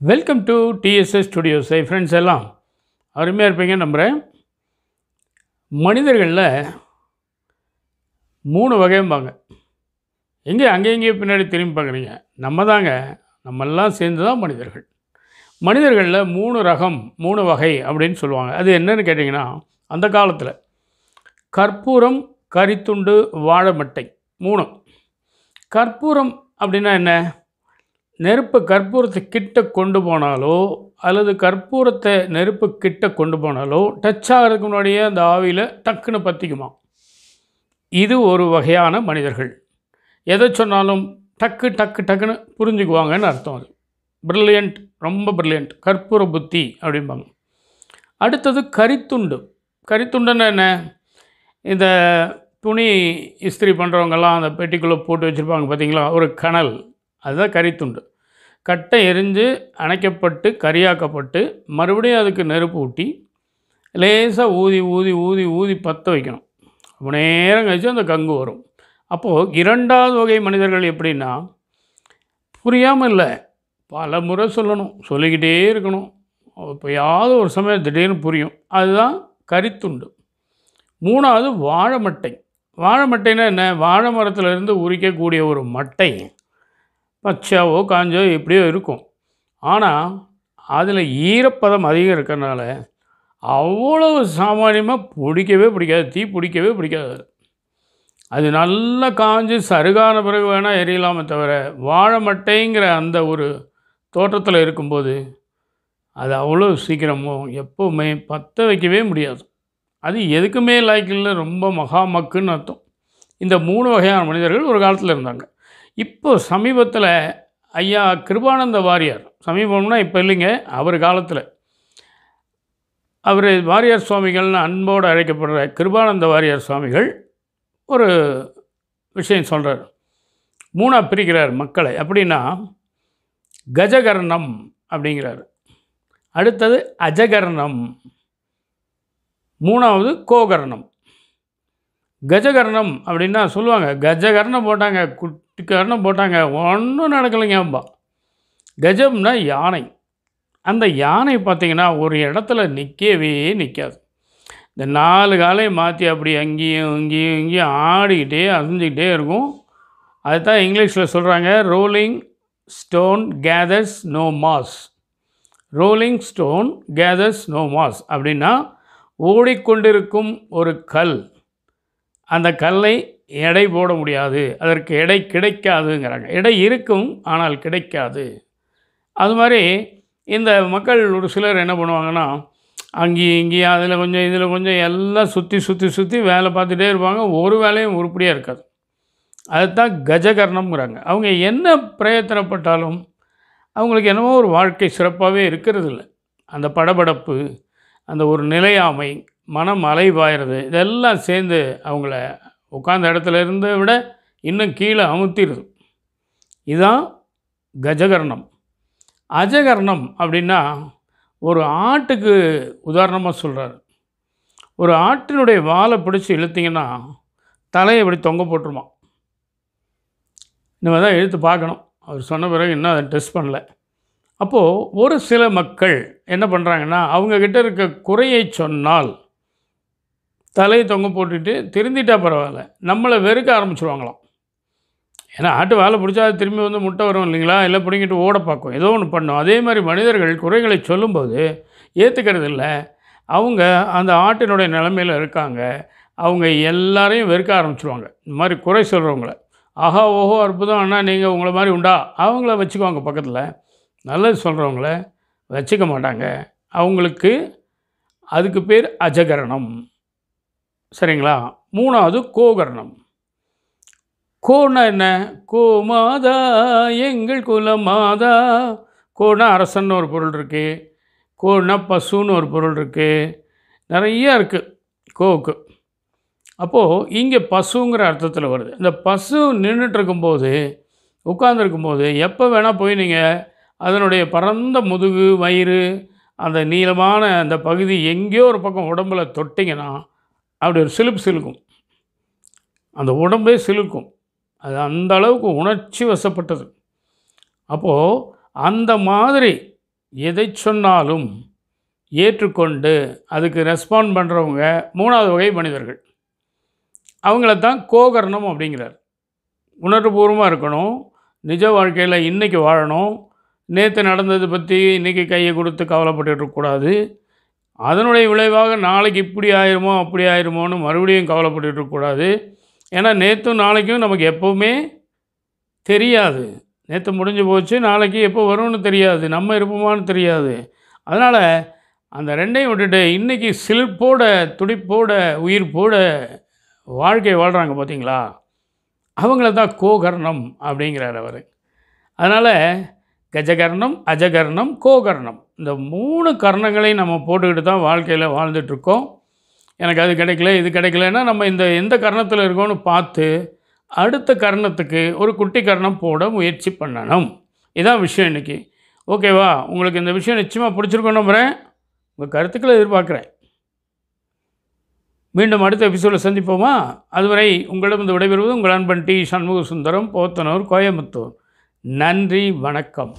Welcome to TSS studios hi friends எல்லாம் அருமையாக இருப்பீங்க நம்புகிறேன் மனிதர்களில் மூணு வகைம்பாங்க. எங்கே அங்கே எங்கேயோ பின்னாடி திரும்பி பார்க்குறீங்க. நம்ம தாங்க நம்மெல்லாம் சேர்ந்து தான் மனிதர்கள். மனிதர்களில் மூணு ரகம் மூணு வகை அப்படின்னு சொல்லுவாங்க. அது என்னன்னு கேட்டிங்கன்னா அந்த காலத்தில் கற்பூரம் கரித்துண்டு வாழைமட்டை மூணு கற்பூரம் அப்படின்னா என்ன? நெருப்பு கற்பூரத்தை கிட்ட கொண்டு போனாலோ அல்லது கற்பூரத்தை நெருப்பு கிட்ட கொண்டு போனாலோ டச் ஆகிறதுக்கு முன்னாடியே அந்த ஆவியில் டக்குன்னு பற்றிக்குமா இது ஒரு வகையான மனிதர்கள். எதை சொன்னாலும் டக்கு டக்கு டக்குன்னு புரிஞ்சுக்குவாங்கன்னு அர்த்தம் அது. ப்ரில்லியண்ட் ரொம்ப ப்ரில்லியண்ட் கற்பூர புத்தி அப்படிம்பாங்க. அடுத்தது கரித்துண்டு. கரித்துண்டுன்னா என்ன? இந்த துணி இஸ்திரி பண்ணுறவங்கெல்லாம் அந்த பெட்டிக்குள்ளே போட்டு வச்சுருப்பாங்க பார்த்தீங்களா ஒரு கனல். அதுதான் கரித்துண்டு. கட்டை எரிஞ்சு அணைக்கப்பட்டு கரியாக்கப்பட்டு மறுபடியும் அதுக்கு நெருப்பு ஊட்டி லேசாக ஊதி ஊதி ஊதி ஊதி பற்ற வைக்கணும். ரொம்ப நேரம் கழிச்சு அந்த கங்கு வரும். அப்போது இரண்டாவது வகை மனிதர்கள் எப்படின்னா புரியாமல் இல்லை. பல முறை சொல்லணும் சொல்லிக்கிட்டே இருக்கணும். எப்போயாவது ஒரு சமயம் திடீர்னு புரியும். அதுதான் கரித்துண்டு. மூணாவது வாழை மட்டை. வாழை மட்டைன்னா என்ன? வாழை மரத்துலேருந்து உரிக்கக்கூடிய ஒரு மட்டை. பச்சாவோ காஞ்சோ எப்படியோ இருக்கும். ஆனால் அதில் ஈரப்பதம் அதிகம் இருக்கிறனால அவ்வளவு சாமானியமாக பிடிக்கவே பிடிக்காது. தீ பிடிக்கவே பிடிக்காது. அது. நல்லா காஞ்சு சருகான பிறகு வேணால் எரியலாமே தவிர வாழை மட்டைங்கிற அந்த ஒரு தோட்டத்தில் இருக்கும்போது அது அவ்வளோ சீக்கிரமும் எப்போவுமே பற்ற வைக்கவே முடியாது. அது எதுக்குமே லாய்க்கில்ல ரொம்ப மகா மக்குன்னு அர்த்தம். இந்த மூணு வகையான மனிதர்கள் ஒரு காலத்தில் இருந்தாங்க. இப்போ சமீபத்தில் ஐயா கிருபானந்த வாரியார் சமீபம்னா இப்போ இல்லைங்க அவர் காலத்தில். அவர் வாரியார் சுவாமிகள்னு அன்போடு அழைக்கப்படுற கிருபானந்த வாரியார் சுவாமிகள் ஒரு விஷயம் சொல்கிறார் மூணாக பிரிக்கிறார் மக்களை. அப்படின்னா கஜகர்ணம் அப்படிங்கிறார். அடுத்தது அஜகர்ணம். மூணாவது கோகர்ணம். கஜகர்ணம் அப்படின்னா சொல்லுவாங்க கஜகர்ணம் போட்டாங்க குட் கர்ணம் போட்டாங்க. ஒன்றும் நடக்கலைங்கப்பா கஜம்னா யானை. அந்த யானை பார்த்திங்கன்னா ஒரு இடத்துல நிற்கவே நிற்காது இந்த நாலு காலையும் மாற்றி அப்படி அங்கேயும் இங்கேயும் இங்கேயும் ஆடிக்கிட்டே அசைஞ்சிக்கிட்டே இருக்கும். அதுதான் இங்கிலீஷில் சொல்கிறாங்க rolling stone gathers no moss rolling stone gathers no moss அப்படின்னா ஓடிக்கொண்டிருக்கும் ஒரு கல். அந்த கல்லை எடை போட முடியாது. அதற்கு எடை கிடைக்காதுங்கிறாங்க. எடை இருக்கும் ஆனால் கிடைக்காது. அது மாதிரி இந்த மக்கள் ஒரு சிலர் என்ன பண்ணுவாங்கன்னா அங்கேயும் இங்கேயும் அதில் கொஞ்சம் இதில் கொஞ்சம் எல்லாம் சுற்றி சுற்றி சுற்றி வேலை பார்த்துட்டே இருப்பாங்க. ஒரு வேலையும் உருப்படியாக இருக்காது. அதுதான் கஜகர்ணம்ங்கிறாங்க. அவங்க என்ன பிரயத்தனப்பட்டாலும் அவங்களுக்கு என்னமோ ஒரு வாழ்க்கை சிறப்பாகவே இருக்கிறது இல்லை அந்த படபடப்பு அந்த ஒரு நிலையாமை மனம் அலைவாயிறது இதெல்லாம் சேர்ந்து அவங்கள உட்காந்த இடத்துல இருந்த விட இன்னும் கீழே அமுத்திடுது. இதுதான் கஜகர்ணம். அஜகர்ணம் அப்படின்னா ஒரு ஆட்டுக்கு உதாரணமாக சொல்கிறார் ஒரு ஆட்டினுடைய வாழை பிடிச்சி இழுத்தீங்கன்னா தலையை இப்படி தொங்க போட்டுருமா இனிமேல் தான் இழுத்து பார்க்கணும். அவர் சொன்ன பிறகு இன்னும் அதை டெஸ்ட் பண்ணல. அப்போது ஒரு சில மக்கள் என்ன பண்ணுறாங்கன்னா அவங்கக்கிட்ட இருக்க குறையை சொன்னால் தலையை தொங்க போட்டுட்டு திருந்திட்டால் பரவாயில்ல. நம்மளை வெறுக்க ஆரம்பிச்சிருவாங்களாம். ஏன்னா ஆட்டு வேலை பிடிச்சா அது திரும்பி வந்து முட்டை வரும் இல்லைங்களா? இல்லை பிடிங்கிட்டு ஓட பார்க்கும். ஏதோ ஒன்று பண்ணும். அதே மாதிரி மனிதர்கள் குறைகளை சொல்லும்போது ஏற்றுக்கிறது இல்லை. அவங்க அந்த ஆட்டினுடைய நிலமையில் இருக்காங்க. அவங்க எல்லாரையும் வெறுக்க ஆரம்பிச்சிருவாங்க. இந்த மாதிரி குறை சொல்கிறவங்கள ஆஹா ஓஹோ அற்புதம். அண்ணா நீங்கள் உங்களை மாதிரி உண்டா? அவங்கள வச்சுக்குவாங்க பக்கத்தில். நல்லது சொல்கிறவங்கள வச்சுக்க மாட்டாங்க. அவங்களுக்கு அதுக்கு பேர் அஜகரணம். சரிங்களா? மூணாவது கோகர்ணம். கோனா என்ன? கோ மாதா எங்கள் குல மாதா. கோனா அரசன்னு ஒரு பொருள் இருக்குது கோனா பசுன்னு ஒரு பொருள் இருக்குது நிறையா இருக்குது கோவுக்கு. அப்போது இங்கே பசுங்கிற அர்த்தத்தில் வருது. இந்த பசு நின்றுட்டு இருக்கும்போது உட்காந்துருக்கும்போது எப்போ வேணால் போய் நீங்கள் அதனுடைய பரந்த முதுகு வயிறு அந்த நீளமான அந்த பகுதி எங்கேயோ ஒரு பக்கம் உடம்புல தொட்டிங்கன்னா அப்படி ஒரு சிலுப்பு சிலுக்கும். அந்த உடம்பே சிலுக்கும். அது அந்த அளவுக்கு உணர்ச்சி வசப்பட்டது. அப்போது அந்த மாதிரி எதை சொன்னாலும் ஏற்றுக்கொண்டு அதுக்கு ரெஸ்பாண்ட் பண்ணுறவங்க மூணாவது வகை மனிதர்கள். அவங்கள தான் கோகர்ணம் அப்படிங்கிறார். உணர்வுபூர்வமாக இருக்கணும். நிஜ வாழ்க்கையில் இன்றைக்கி வாழணும். நேற்று நடந்ததை பற்றி இன்றைக்கி கையை கொடுத்து கவலைப்பட்டு இருக்கக்கூடாது. அதனுடைய விளைவாக நாளைக்கு இப்படி ஆயிருமோ அப்படி ஆயிருமோன்னு மறுபடியும் கவலைப்பட்டு இருக்கக்கூடாது ஏன்னா நேற்றும் நாளைக்கும் நமக்கு எப்போவுமே தெரியாது. நேற்று முடிஞ்சு போச்சு நாளைக்கு எப்போ வரும்னு தெரியாது. நம்ம இருப்போமான்னு தெரியாது. அதனால் அந்த ரெண்டையும் விட்டுட்டு இன்றைக்கி சிலிர்ப்போட துடிப்போட உயிர்ப்போட வாழ்க்கை வாழ்கிறாங்க பார்த்தீங்களா அவங்கள தான் கோகர்ணம் அப்படிங்கிறார் அவர். அதனால் கஜகர்ணம் அஜகர்ணம் கோகர்ணம். இந்த மூணு கர்ணங்களையும் நம்ம போட்டுக்கிட்டு தான் வாழ்க்கையில் வாழ்ந்துட்டுருக்கோம். எனக்கு அது கிடைக்கல இது கிடைக்கலன்னா நம்ம இந்த எந்த கர்ணத்தில் இருக்கோன்னு பார்த்து அடுத்த கர்ணத்துக்கு ஒரு குட்டி கர்ணம் போட முயற்சி பண்ணணும். இதான் விஷயம் இன்றைக்கி ஓகேவா? உங்களுக்கு இந்த விஷயம் நிச்சயமாக பிடிச்சிருக்கோம் நம்புகிறேன் உங்கள் கருத்துக்களை எதிர்பார்க்குறேன். மீண்டும் அடுத்த எபிசோடில் சந்திப்போமா? அதுவரை உங்களிடம் இந்த விடைபெறுவது உங்கள் அன்பன் டி சண்முக சுந்தரம் போத்தனூர் கோயம்புத்தூர். நன்றி வணக்கம்.